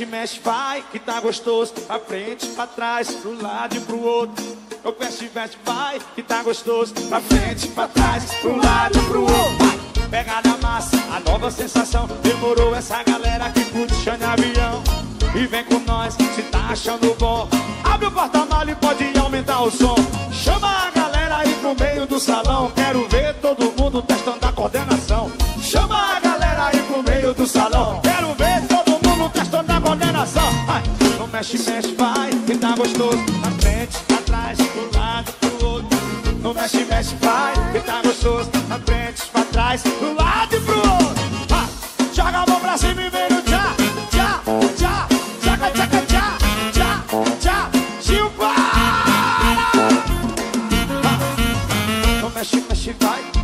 mexe, mexe, vai, que tá gostoso. Pra frente, pra trás, pro lado e pro outro. Eu mexe, mexe, vai, que tá gostoso. Pra frente, pra trás, pro lado e pro outro. Vai. Pega na massa, a nova sensação. Demorou essa galera que curte chame avião. E vem com nós, se tá achando bom. Abre o porta-malas e pode aumentar o som. Chama a galera aí pro meio do salão. Quero ver todo mundo testando a coordenação. Chama a galera aí pro meio do salão. Quero ver todo mundo testando a coordenação. Vai, não mexe, mexe, vai, que tá gostoso. Na frente, atrás, pro lado, pro outro. Não mexe, mexe, vai, que tá gostoso. Na frente, pra trás, pro lado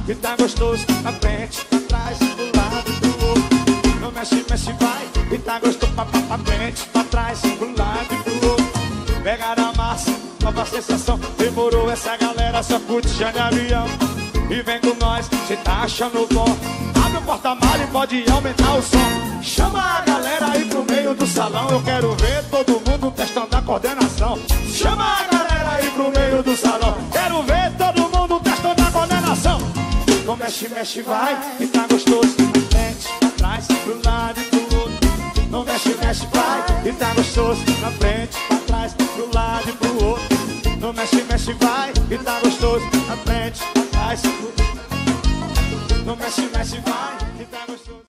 que tá gostoso. Na frente, pra trás, e pro outro. Não mexe, mexe, vai, que tá gostoso. Pra, pra, pra pra trás, e pro outro. Pega na massa, nova sensação. Demorou essa galera, só curte de avião. E vem com nós, cê tá achando bom. Abre o porta-malas e pode aumentar o som. salão. Quero ver todo mundo testando a condenação. Então mexe, mexe, vai, e tá gostoso. Pra frente, pra trás, pro lado e pro outro. Não mexe, mexe, vai, e tá gostoso. Pra frente, pra trás, pro lado e pro outro. Não mexe, mexe, vai, e tá gostoso. Pra frente, pra trás, pro... Não mexe, mexe, vai, e tá gostoso.